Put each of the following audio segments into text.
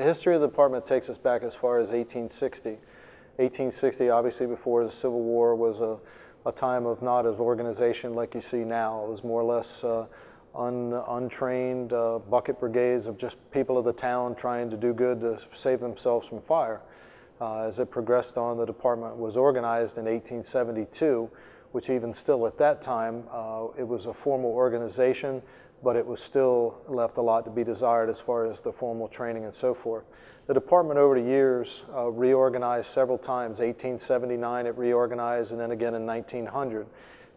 The history of the department takes us back as far as 1860. 1860, obviously before the Civil War, was a, a time of not as organization like you see now. It was more or less uh, un, untrained uh, bucket brigades of just people of the town trying to do good to save themselves from fire. Uh, as it progressed on, the department was organized in 1872, which even still at that time, uh, it was a formal organization, but it was still left a lot to be desired as far as the formal training and so forth. The department over the years uh, reorganized several times. 1879 it reorganized and then again in 1900,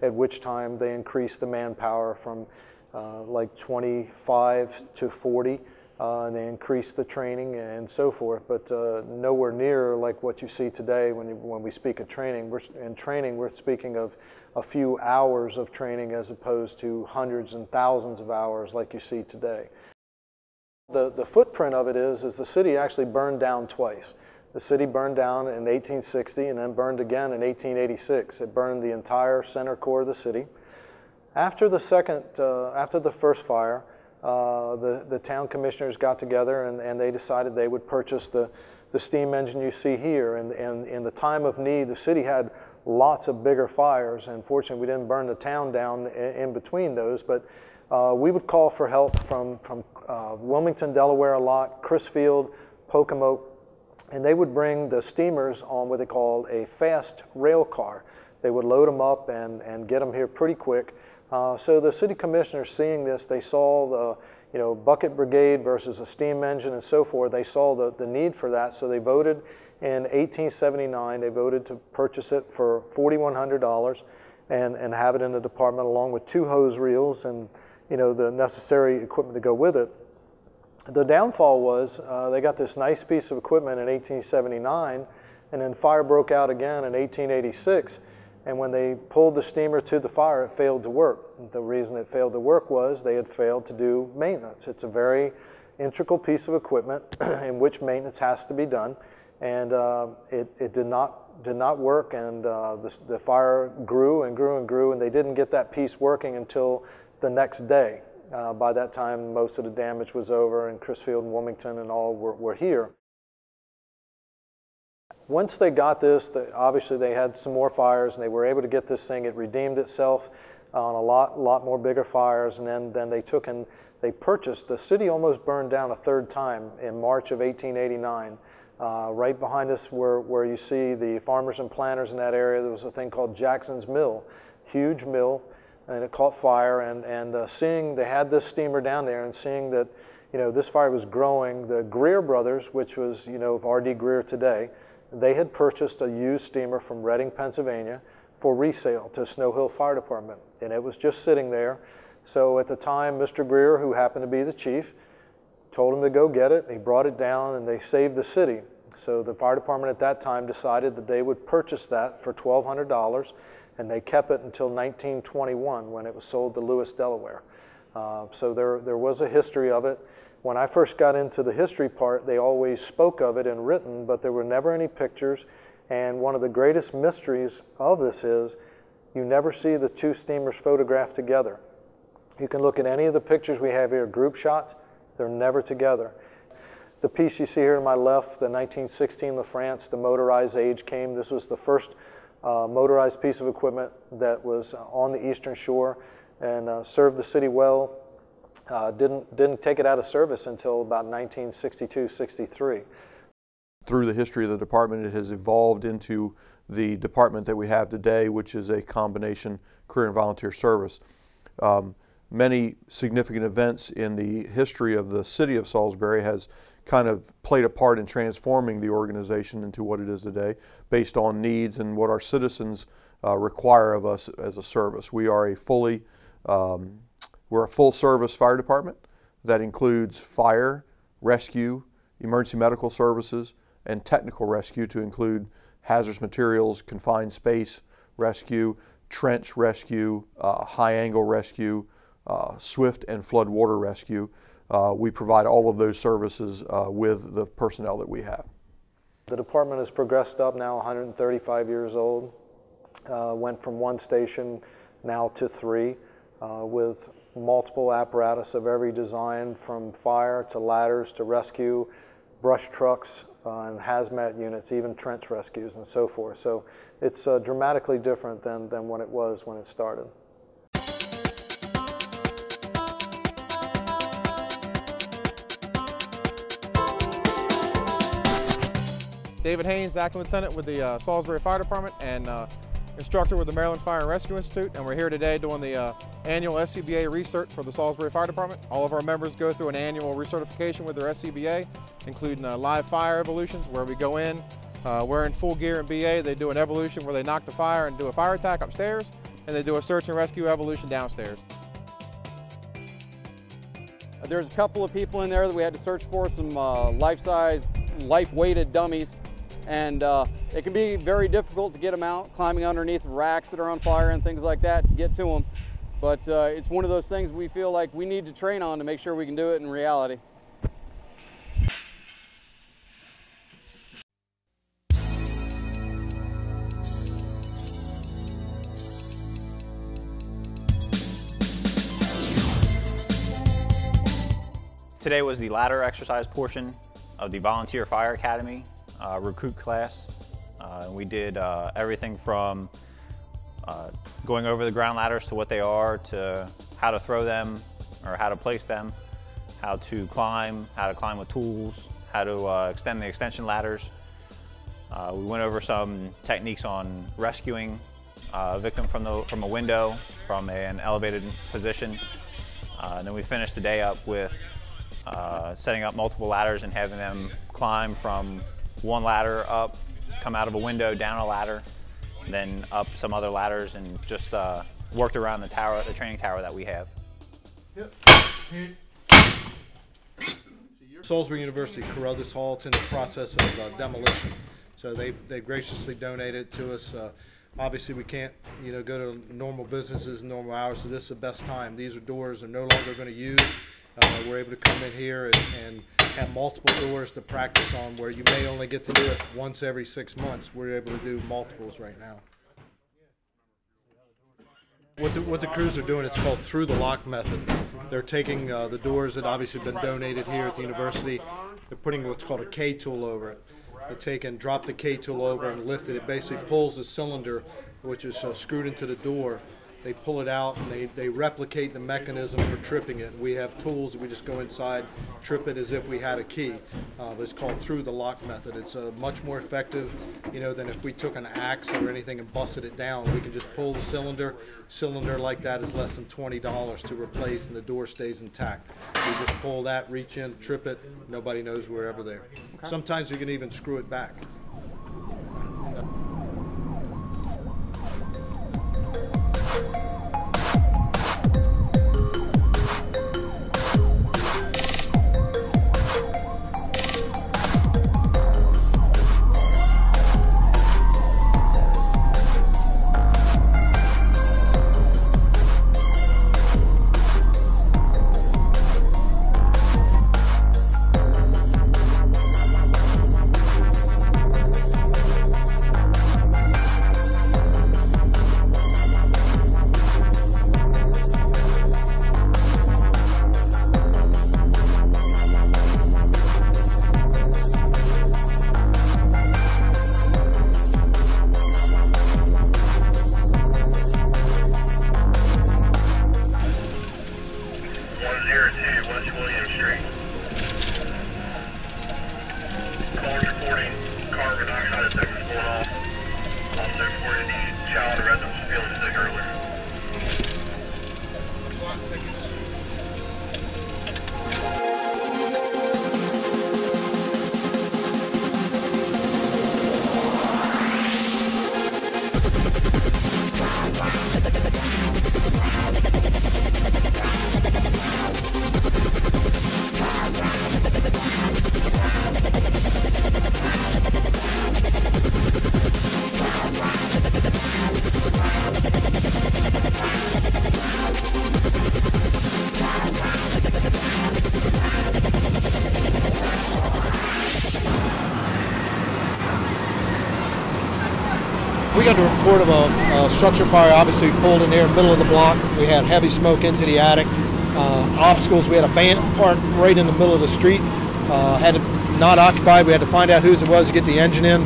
at which time they increased the manpower from uh, like 25 to 40 uh, and they increased the training and so forth, but uh, nowhere near like what you see today when, you, when we speak of training. We're, in training, we're speaking of a few hours of training as opposed to hundreds and thousands of hours like you see today. The, the footprint of it is, is the city actually burned down twice. The city burned down in 1860 and then burned again in 1886. It burned the entire center core of the city. After the second, uh, after the first fire, uh, the, the town commissioners got together and, and they decided they would purchase the, the steam engine you see here. And, and in the time of need, the city had lots of bigger fires. And fortunately, we didn't burn the town down in, in between those. But uh, we would call for help from, from uh, Wilmington, Delaware a lot, Crisfield, Pocomoke, and they would bring the steamers on what they called a fast rail car. They would load them up and, and get them here pretty quick. Uh, so the city commissioners seeing this, they saw the you know, bucket brigade versus a steam engine and so forth. They saw the, the need for that, so they voted in 1879. They voted to purchase it for $4,100 and, and have it in the department along with two hose reels and you know, the necessary equipment to go with it. The downfall was uh, they got this nice piece of equipment in 1879 and then fire broke out again in 1886 and when they pulled the steamer to the fire, it failed to work. The reason it failed to work was they had failed to do maintenance. It's a very integral piece of equipment in which maintenance has to be done, and uh, it, it did not did not work, and uh, the, the fire grew and grew and grew, and they didn't get that piece working until the next day. Uh, by that time, most of the damage was over, and Crisfield and Wilmington and all were, were here. Once they got this, obviously they had some more fires and they were able to get this thing. It redeemed itself on a lot, lot more bigger fires. And then, then they took and they purchased, the city almost burned down a third time in March of 1889. Uh, right behind us where, where you see the farmers and planters in that area, there was a thing called Jackson's Mill, huge mill, and it caught fire. And, and uh, seeing they had this steamer down there and seeing that, you know, this fire was growing, the Greer brothers, which was, you know, of R.D. Grier today, they had purchased a used steamer from Reading, Pennsylvania for resale to Snow Hill Fire Department. And it was just sitting there. So at the time, Mr. Greer, who happened to be the chief, told him to go get it. He brought it down and they saved the city. So the fire department at that time decided that they would purchase that for $1,200 and they kept it until 1921 when it was sold to Lewes, Delaware. Uh, so there, there was a history of it. When I first got into the history part, they always spoke of it in written, but there were never any pictures. And one of the greatest mysteries of this is you never see the two steamers photographed together. You can look at any of the pictures we have here, group shots, they're never together. The piece you see here to my left, the 1916 La France, the motorized age came. This was the first uh, motorized piece of equipment that was on the eastern shore and uh, served the city well uh, didn't, didn't take it out of service until about 1962, 63. Through the history of the department, it has evolved into the department that we have today, which is a combination career and volunteer service. Um, many significant events in the history of the city of Salisbury has kind of played a part in transforming the organization into what it is today based on needs and what our citizens uh, require of us as a service. We are a fully um, we're a full service fire department that includes fire, rescue, emergency medical services, and technical rescue to include hazardous materials, confined space rescue, trench rescue, uh, high angle rescue, uh, swift and flood water rescue. Uh, we provide all of those services uh, with the personnel that we have. The department has progressed up now 135 years old, uh, went from one station now to three uh, with multiple apparatus of every design from fire to ladders to rescue, brush trucks uh, and hazmat units, even trench rescues and so forth. So it's uh, dramatically different than, than what it was when it started. David Haynes, acting lieutenant with the uh, Salisbury Fire Department and uh, instructor with the Maryland Fire and Rescue Institute. And we're here today doing the uh, annual SCBA research for the Salisbury Fire Department. All of our members go through an annual recertification with their SCBA, including uh, live fire evolutions where we go in uh, wearing full gear in BA. They do an evolution where they knock the fire and do a fire attack upstairs, and they do a search and rescue evolution downstairs. There's a couple of people in there that we had to search for, some uh, life-size, life-weighted dummies and uh, it can be very difficult to get them out, climbing underneath racks that are on fire and things like that to get to them. But uh, it's one of those things we feel like we need to train on to make sure we can do it in reality. Today was the ladder exercise portion of the Volunteer Fire Academy uh, recruit class. Uh, we did uh, everything from uh, going over the ground ladders to what they are, to how to throw them or how to place them, how to climb, how to climb with tools, how to uh, extend the extension ladders. Uh, we went over some techniques on rescuing a victim from, the, from a window, from an elevated position. and then we finished the day up with setting up multiple ladders and having them climb from one ladder up, come out of a window, down a ladder, then up some other ladders and just uh, worked around the tower, the training tower that we have. Yep. Salisbury University, Carruthers Hall, it's in the process of uh, demolition. So they, they graciously donated to us. Uh, obviously, we can't, you know, go to normal businesses, normal hours, so this is the best time. These are doors they're no longer going to use. Uh, we're able to come in here and, and have multiple doors to practice on where you may only get to do it once every six months. We're able to do multiples right now. What the, what the crews are doing, it's called through the lock method. They're taking uh, the doors that obviously have been donated here at the university, they're putting what's called a K tool over it. They take and drop the K tool over and lift it. It basically pulls the cylinder, which is uh, screwed into the door, they pull it out and they, they replicate the mechanism for tripping it. We have tools we just go inside, trip it as if we had a key. Uh, it's called through the lock method. It's uh, much more effective, you know, than if we took an axe or anything and busted it down. We can just pull the cylinder. Cylinder like that is less than twenty dollars to replace, and the door stays intact. We just pull that, reach in, trip it. Nobody knows we're ever there. Okay. Sometimes we can even screw it back. Of a structure fire, obviously pulled in there the middle of the block. We had heavy smoke into the attic. Uh, obstacles, we had a van parked right in the middle of the street. Uh, had to not occupied. We had to find out whose it was to get the engine in.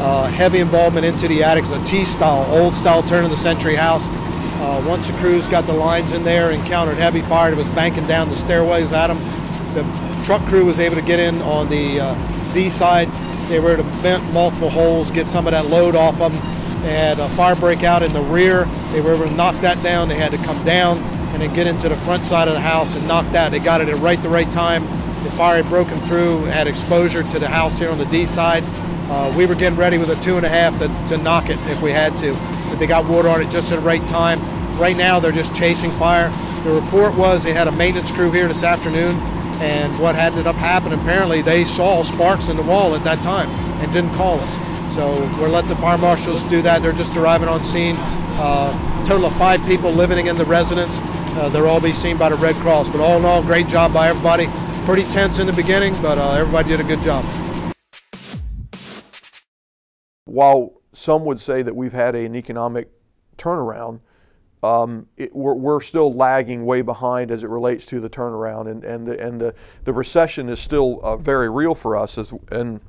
Uh, heavy involvement into the attic. It's a T-style, old-style turn-of-the-century house. Uh, once the crews got the lines in there, encountered heavy fire. It was banking down the stairways at them. The truck crew was able to get in on the uh, D side. They were able to vent multiple holes, get some of that load off them. They had a fire break out in the rear. They were able to knock that down. They had to come down and then get into the front side of the house and knock that. They got it at right the right time. The fire had broken through, had exposure to the house here on the D side. Uh, we were getting ready with a two and a half to, to knock it if we had to. But they got water on it just at the right time. Right now they're just chasing fire. The report was they had a maintenance crew here this afternoon and what ended up happening, apparently they saw sparks in the wall at that time and didn't call us. So we're letting the fire marshals do that. They're just arriving on scene. Uh, total of five people living in the residence. Uh, they'll all be seen by the Red Cross. But all in all, great job by everybody. Pretty tense in the beginning, but uh, everybody did a good job. While some would say that we've had an economic turnaround, um, it, we're, we're, still lagging way behind as it relates to the turnaround, and, and, the, and the, the recession is still uh, very real for us. As, and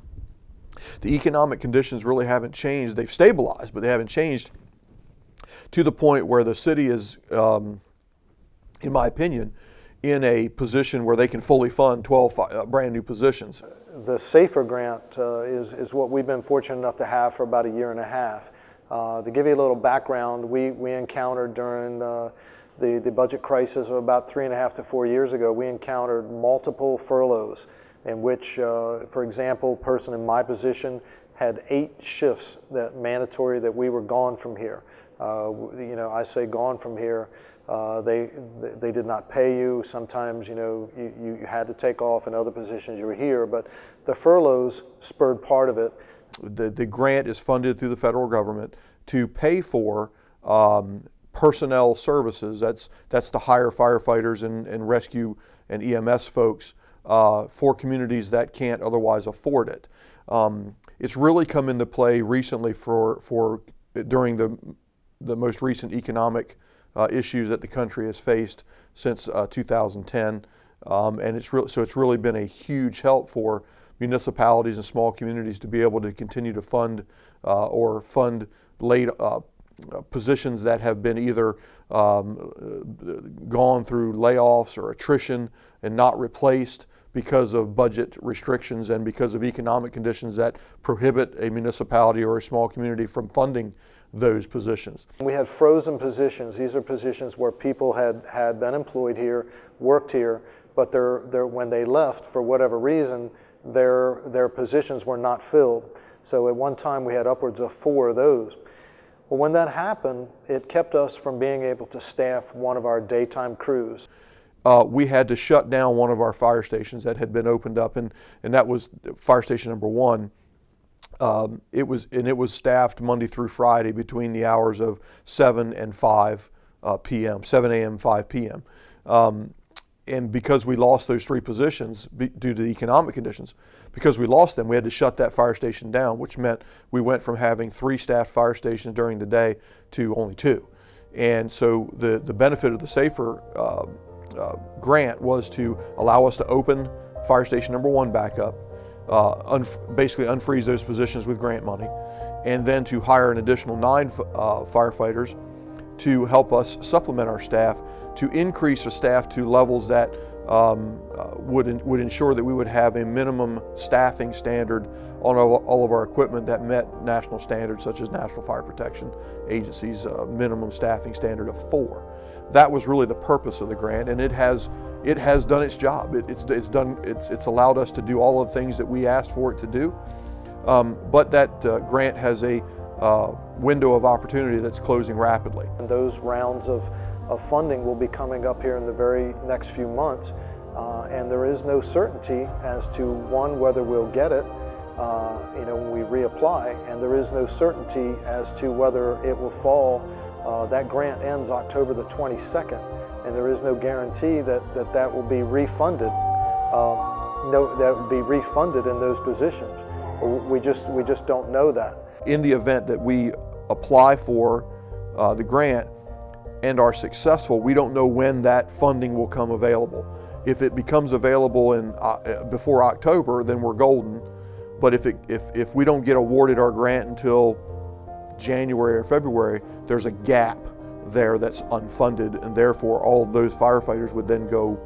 the economic conditions really haven't changed. They've stabilized, but they haven't changed to the point where the city is, um, in my opinion, in a position where they can fully fund 12 uh, brand new positions. The SAFER grant uh, is, is what we've been fortunate enough to have for about a year and a half. Uh, to give you a little background, we, we encountered during uh, the, the budget crisis of about three and a half to four years ago, we encountered multiple furloughs in which, uh, for example, a person in my position had eight shifts that mandatory that we were gone from here. Uh, you know, I say gone from here. Uh, they, they did not pay you. Sometimes, you know, you, you had to take off in other positions you were here, but the furloughs spurred part of it the, the grant is funded through the federal government to pay for um, personnel services. That's, that's to hire firefighters and, and rescue and EMS folks uh, for communities that can't otherwise afford it. Um, it's really come into play recently for, for during the, the most recent economic uh, issues that the country has faced since uh, 2010. Um, and it's so it's really been a huge help for municipalities and small communities to be able to continue to fund uh, or fund late uh, positions that have been either um, gone through layoffs or attrition and not replaced because of budget restrictions and because of economic conditions that prohibit a municipality or a small community from funding those positions. We had frozen positions. These are positions where people had, had been employed here, worked here, but they're, they're, when they left, for whatever reason, their, their positions were not filled. So at one time we had upwards of four of those. Well, when that happened, it kept us from being able to staff one of our daytime crews. Uh, we had to shut down one of our fire stations that had been opened up, and, and that was fire station number one. Um, it was and it was staffed Monday through Friday between the hours of 7 and 5 uh, p.m., 7 a.m., 5 p.m. Um, and because we lost those three positions due to the economic conditions, because we lost them, we had to shut that fire station down, which meant we went from having three staffed fire stations during the day to only two. And so the, the benefit of the SAFER uh, uh, grant was to allow us to open fire station number one back up, uh, basically unfreeze those positions with grant money, and then to hire an additional nine uh, firefighters to help us supplement our staff to increase the staff to levels that um, uh, would, would ensure that we would have a minimum staffing standard on all, all, of our equipment that met national standards such as National Fire Protection Agency's uh, minimum staffing standard of four. That was really the purpose of the grant and it has, it has done its job. It, it's, it's, done, it's, it's allowed us to do all of the things that we asked for it to do. Um, but that uh, grant has a uh, window of opportunity that's closing rapidly. And those rounds of of funding will be coming up here in the very next few months. Uh, and there is no certainty as to one, whether we'll get it, uh, you know, when we reapply, and there is no certainty as to whether it will fall. Uh, that grant ends October the 22nd, and there is no guarantee that that, that will be refunded. Um, no, that will be refunded in those positions. We just we just don't know that. In the event that we apply for uh, the grant, and are successful, we don't know when that funding will come available. If it becomes available in, uh, before October, then we're golden. But if, it, if, if we don't get awarded our grant until January or February, there's a gap there that's unfunded, and therefore all those firefighters would then go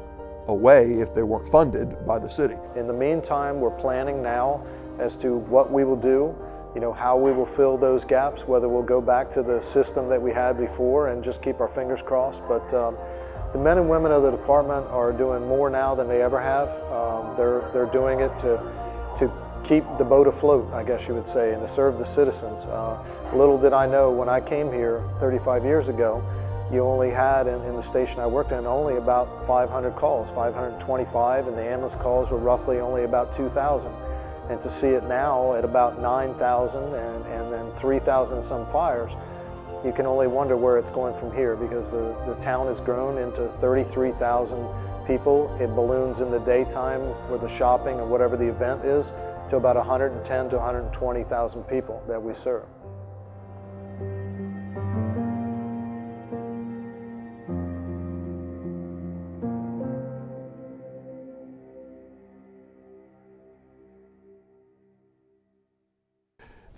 away if they weren't funded by the city. In the meantime, we're planning now as to what we will do, you know, how we will fill those gaps, whether we'll go back to the system that we had before and just keep our fingers crossed. But um, the men and women of the department are doing more now than they ever have. Um, they're, they're doing it to, to keep the boat afloat, I guess you would say, and to serve the citizens. Uh, little did I know when I came here 35 years ago, you only had in, in, the station I worked in only about 500 calls, 525, and the ambulance calls were roughly only about 2,000. And to see it now at about 9,000 and, and then 3,000 some fires, you can only wonder where it's going from here because the, the town has grown into 33,000 people. It balloons in the daytime for the shopping or whatever the event is to about 110 to 120,000 people that we serve.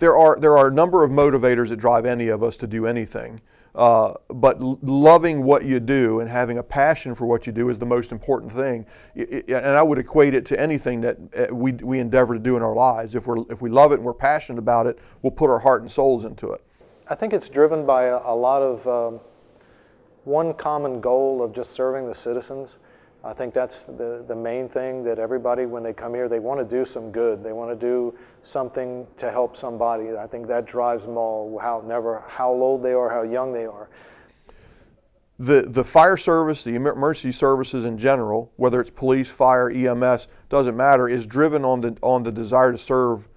there are there are a number of motivators that drive any of us to do anything. Uh, but loving what you do and having a passion for what you do is the most important thing. It, it, and I would equate it to anything that uh, we, we endeavor to do in our lives. If, we're, if we love it and we're passionate about it, we'll put our heart and souls into it. I think it's driven by a, a lot of um, one common goal of just serving the citizens. I think that's the, the main thing that everybody, when they come here, they want to do some good. They want to do something to help somebody. I think that drives them all, how, never, how old they are, how young they are. The, the fire service, the emergency services in general, whether it's police, fire, EMS, doesn't matter, is driven on the, on the desire to serve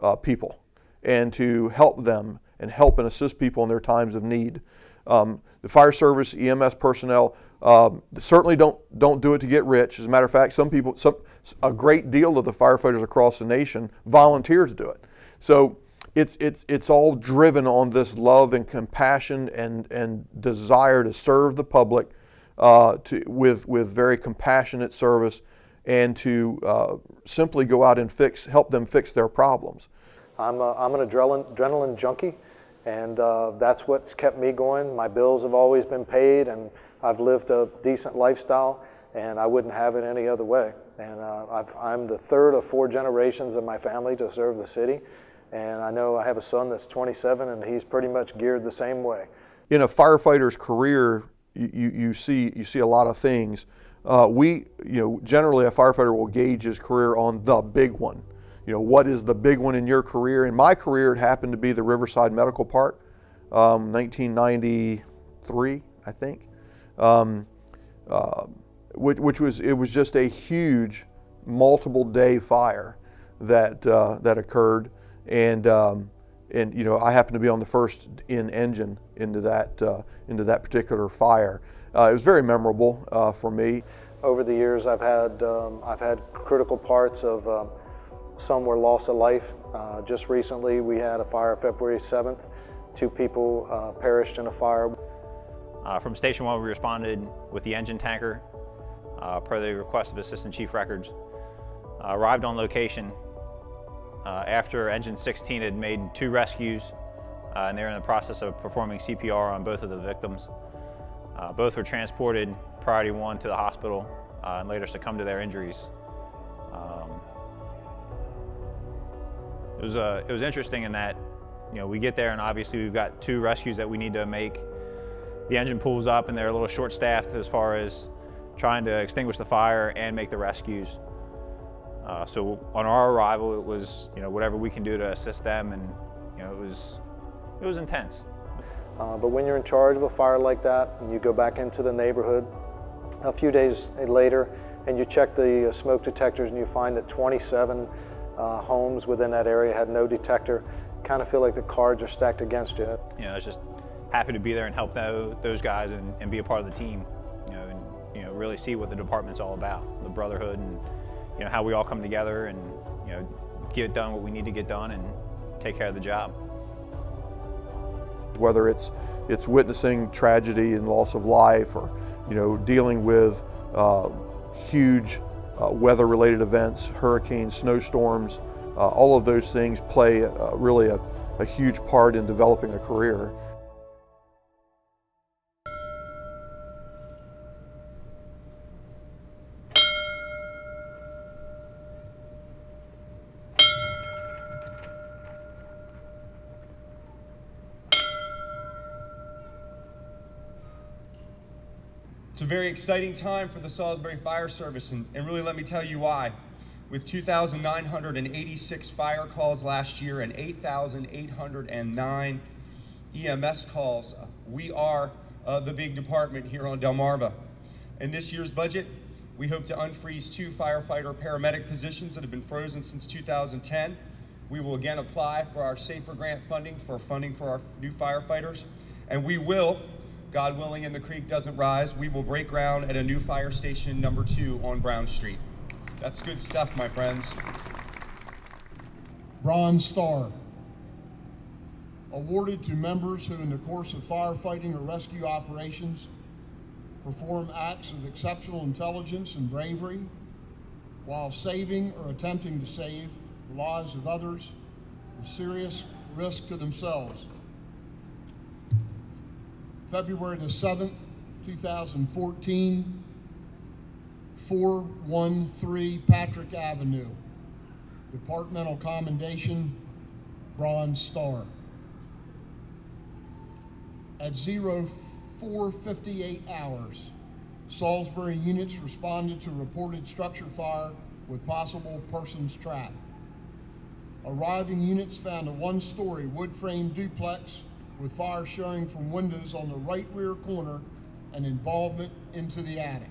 uh, people and to help them and help and assist people in their times of need. Um, the fire service, EMS personnel, um, certainly don't don't do it to get rich. As a matter of fact, some people, some, a great deal of the firefighters across the nation volunteer to do it. So it's it's it's all driven on this love and compassion and and desire to serve the public uh, to, with with very compassionate service and to uh, simply go out and fix help them fix their problems. I'm a, I'm an adrenaline, adrenaline junkie, and uh, that's what's kept me going. My bills have always been paid, and I've lived a decent lifestyle, and I wouldn't have it any other way. And uh, i am the third of four generations of my family to serve the city, and I know I have a son that's 27, and he's pretty much geared the same way. In a firefighter's career, you, you, see you see a lot of things. Uh, we, you know, generally a firefighter will gauge his career on the big one. You know, what is the big one in your career? In my career, it happened to be the Riverside Medical Park, um, 1993, I think um, uh, which, which, was it was just a huge multiple day fire that uh, that occurred, and um, and you know I happened to be on the first in engine into that uh, into that particular fire. Uh, it was very memorable uh, for me. Over the years, I've had um, I've had critical parts of. Um, some were loss of life. Uh, just recently, we had a fire February 7th. Two people perished in a fire. Uh, from Station 1, we responded with the engine tanker uh, per the request of Assistant Chief Records. Uh, arrived on location uh, after Engine 16 had made two rescues uh, and they're in the process of performing CPR on both of the victims. Uh, both were transported priority one to the hospital and later succumbed to their injuries. Um, it was, it was interesting in that you know, we get there and obviously we've got two rescues that we need to make the engine pulls up and they're a little short staffed as far as trying to extinguish the fire and make the rescues. Uh, so on our arrival, it was you know whatever we can do to assist them, and you know it was it was intense. Uh, but when you're in charge of a fire like that, and you go back into the neighborhood a few days later, and you check the uh, smoke detectors, and you find that 27 uh, homes within that area had no detector, kind of feel like the cards are stacked against you. You know, it's just happy to be there and help those guys and, and be a part of the team, you know, and you know really see what the department's all about, the brotherhood, and you know how we all come together and you know get done what we need to get done and take care of the job. Whether it's it's witnessing tragedy and loss of life, or you know dealing with uh, huge uh, weather-related events, hurricanes, snowstorms, uh, all of those things play really a, a huge part in developing a career. It's a very exciting time for the Salisbury Fire Service, and, and really let me tell you why. With 2,986 fire calls last year and 8,809 EMS calls, we are uh, the big department here on Delmarva. In this year's budget, we hope to unfreeze two firefighter paramedic positions that have been frozen since 2010. We will again apply for our SAFER grant funding for funding for our new firefighters, and we will God willing, and the creek doesn't rise, we will break ground at a new fire station number two on Brown Street. That's good stuff, my friends. Bronze Star. Awarded to members who, in the course of firefighting or rescue operations, perform acts of exceptional intelligence and bravery while saving or attempting to save the lives of others with serious risk to themselves. February the 7th, 2014, 413 Patrick Avenue. Departmental Commendation, Bronze Star. At 0458 hours, Salisbury units responded to reported structure fire with possible persons trapped. Arriving units found a one-story wood frame duplex with fire showing from windows on the right rear corner and involvement into the attic.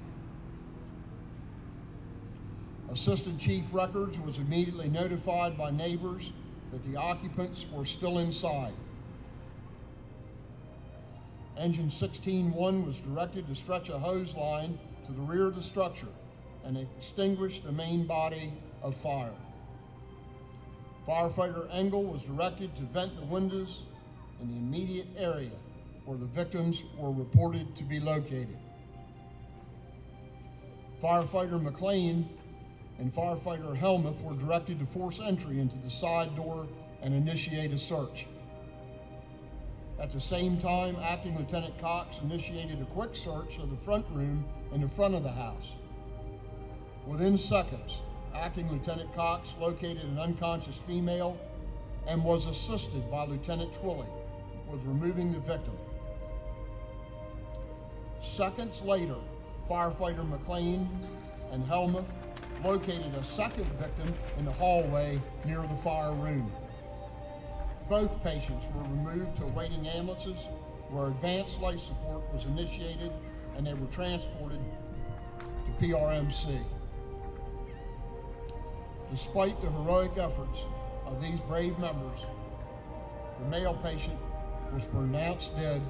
Assistant Chief Records was immediately notified by neighbors that the occupants were still inside. Engine 16-1 was directed to stretch a hose line to the rear of the structure and extinguish the main body of fire. Firefighter Engel was directed to vent the windows in the immediate area where the victims were reported to be located. Firefighter McLean and firefighter Helmuth were directed to force entry into the side door and initiate a search. At the same time, Acting Lieutenant Cox initiated a quick search of the front room in the front of the house. Within seconds, Acting Lieutenant Cox located an unconscious female and was assisted by Lieutenant Twilley with removing the victim. Seconds later, firefighter McLean and Helmuth located a second victim in the hallway near the fire room. Both patients were removed to awaiting ambulances where advanced life support was initiated and they were transported to PRMC. Despite the heroic efforts of these brave members, the male patient was pronounced dead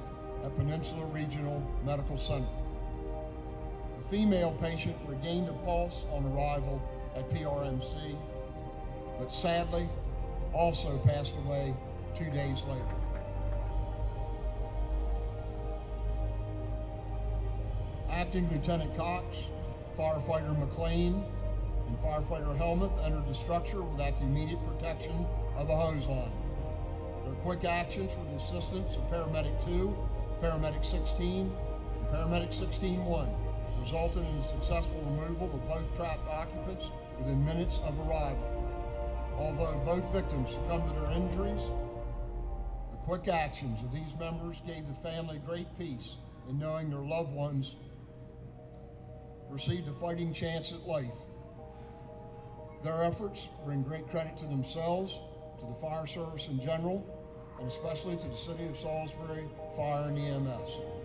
at Peninsula Regional Medical Center. The female patient regained a pulse on arrival at PRMC, but sadly also passed away two days later. Acting Lieutenant Cox, firefighter McLean, and firefighter Helmuth entered the structure without the immediate protection of a hose line. Their quick actions with the assistance of Paramedic 2, Paramedic 16, and Paramedic 16-1 resulted in the successful removal of both trapped occupants within minutes of arrival. Although both victims succumbed to their injuries, the quick actions of these members gave the family great peace in knowing their loved ones received a fighting chance at life. Their efforts bring great credit to themselves, to the fire service in general, and especially to the City of Salisbury Fire and EMS.